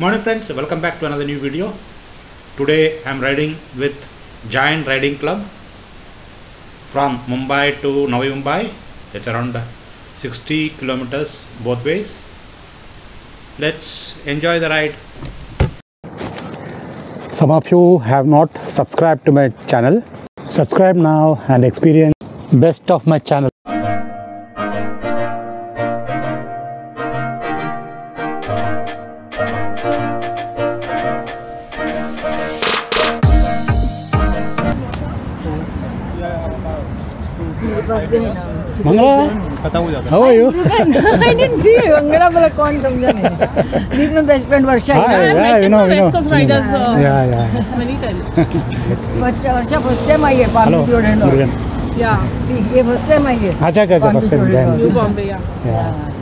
Morning friends, welcome back to another new video. Today I am riding with Giant Riding Club from Mumbai to Navi Mumbai. It's around 60 kilometers both ways. Let's enjoy the ride. Some of you have not subscribed to my channel. Subscribe now and experience best of my channel. Mangala, how are you? I didn't see you. Angara बोला कौन समझा नहीं This my best friend Varsha. Hi, yeah, yeah, you know, you know. West Coast Riders, uh, Yeah, yeah. many times. First Varsha first time आई है and all. Murugan. Yeah, See, ये first time आई है. अच्छा अच्छा first time Bombay, yeah. then.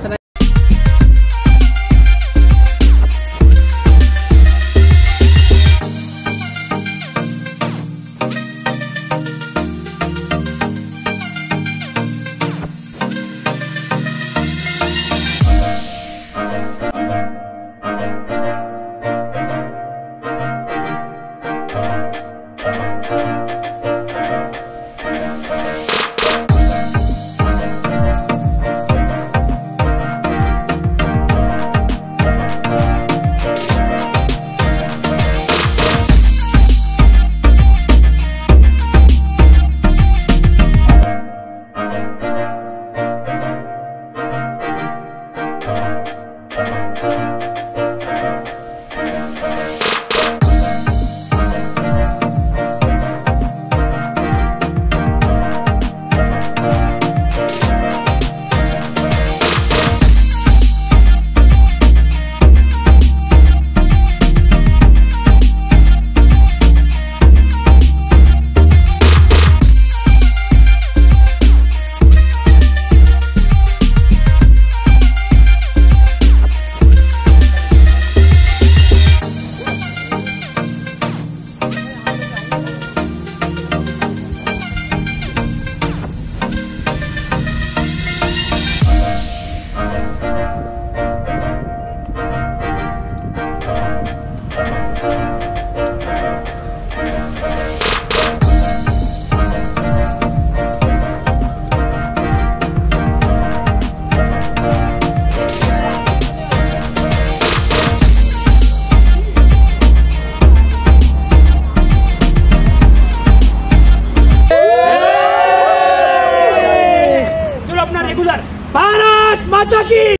All. की।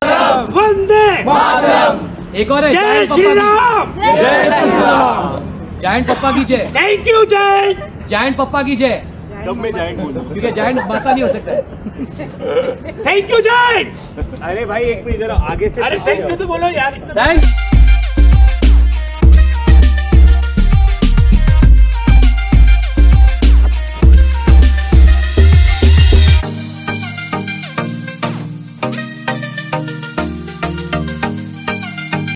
वंदे. एक और राम जय Shri Ram. Giant पप्पा की जय। थैंक यू जय। जायंट पप्पा की जय। सब में जायंट बोलो। क्योंकि जायंट माता नहीं हो सकता थैंक यू जय। अरे भाई एक मिनट इधर आगे से अरे थैंक यू तो बोलो यार। थैंक